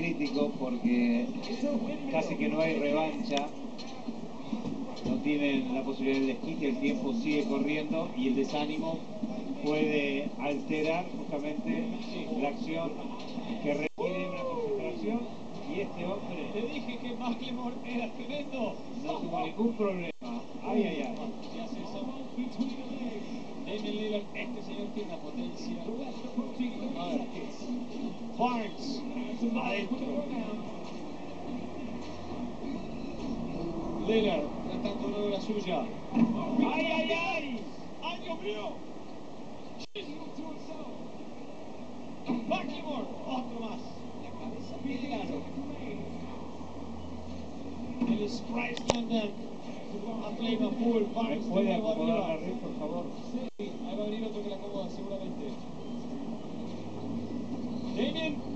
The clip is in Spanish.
crítico porque casi que no hay revancha. No tienen la posibilidad del desquite, el tiempo sigue corriendo y el desánimo puede alterar justamente la acción que requiere una concentración y este hombre Te dije que McLemore era tremendo. no tuvo ningún problema. Ay, ay, ay. Damien Lillard, este señor tiene una potencia. Barnes, adentro. Lillard, tratando de la suya. ¡Ay, ay, ay! ¡Ay, Dios mío! McLemore, otro más. La cabeza largo. El London. A Full. ¿Me Barnes puede acomodar la red, por favor? Sí, ahí va a venir otro que la acomoda seguramente. Damien